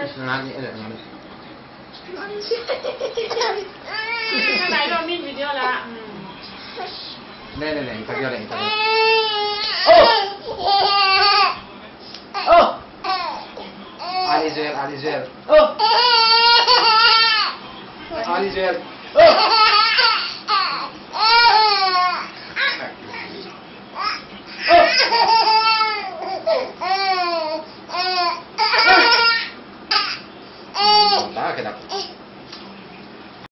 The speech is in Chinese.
就是哪里？哪里？哪里？哪个秘密掉了？嗯。来来来，你打掉了，你打。哦。哦。阿里娟，阿里娟，哦。阿里娟，哦。わけな